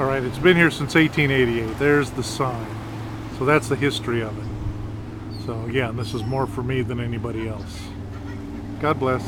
All right, it's been here since 1888. There's the sign. So that's the history of it. So again, this is more for me than anybody else. God bless.